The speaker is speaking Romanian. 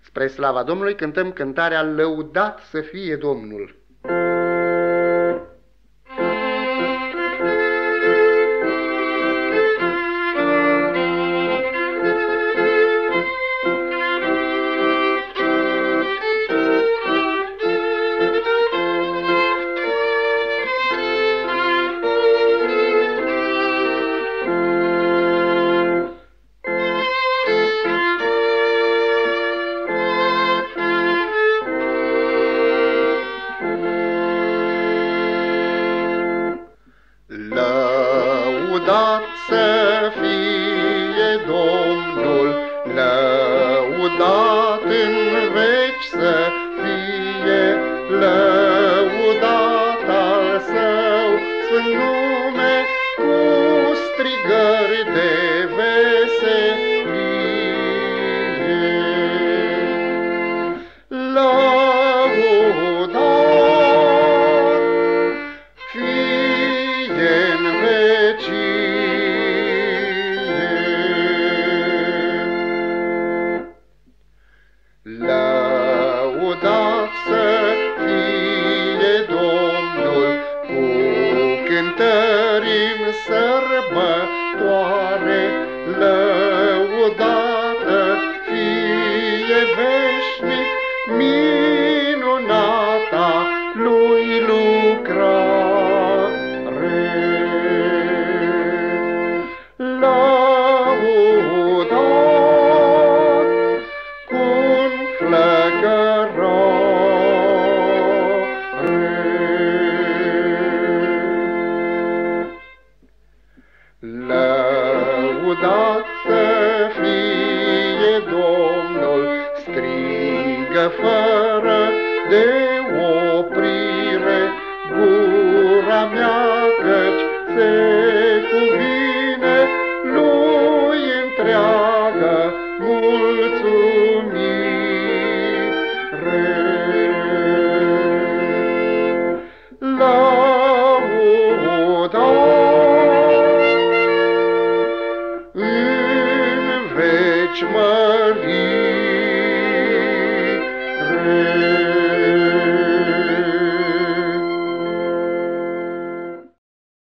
Spre slava Domnului cântăm cântarea Lăudat să fie Domnul. Lăudat să fie Domnul, lăudat în veci să fie, lăudat al său sfânt nume cu strigări de Lăudat să fie Domnul cu cântări în sărbătoare, lăudată Lăudat să fie Domnul, strigă fără de oprire gura mea, căci se cuvine lui întreagă mulțumire. Lăudat în veci mării,